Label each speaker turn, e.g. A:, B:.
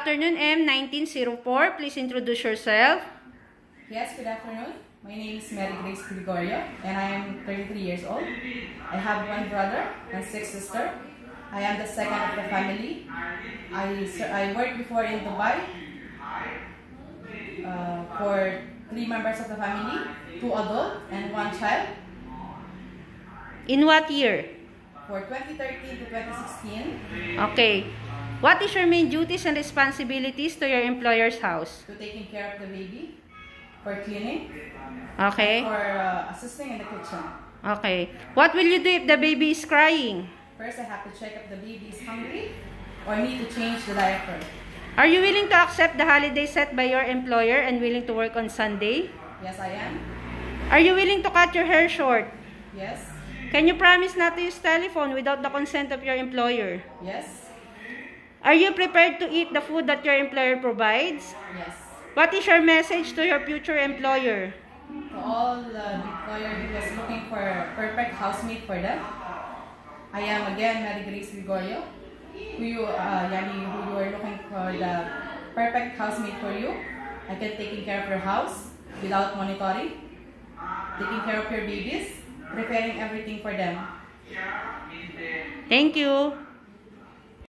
A: Afternoon M1904, please introduce yourself.
B: Yes, good afternoon. My name is Mary Grace Gregorio and I am 33 years old. I have one brother and six sisters. I am the second of the family. I, I worked before in Dubai uh, for three members of the family, two adults and one child.
A: In what year?
B: For 2013 to 2016,
A: Okay. What is your main duties and responsibilities to your employer's house?
B: to taking care of the baby, for cleaning,
A: Okay.
B: for uh, assisting in the kitchen.
A: Okay. What will you do if the baby is crying?
B: First, I have to check if the baby is hungry or need to change the diaper.
A: Are you willing to accept the holiday set by your employer and willing to work on Sunday?
B: Yes, I am.
A: Are you willing to cut your hair short?
B: Yes.
A: Can you promise not to use telephone without the consent of your employer?
B: Yes.
A: Are you prepared to eat the food that your employer provides?
B: Yes.
A: What is your message to your future employer?
B: To all the employer who is looking for a perfect housemate for them, I am again Mary Grace Gregorio. Who you, uh, yani, who you are looking for the perfect housemate for you. I can taking care of your house without monitoring, taking care of your babies, preparing everything for them.
A: Thank you.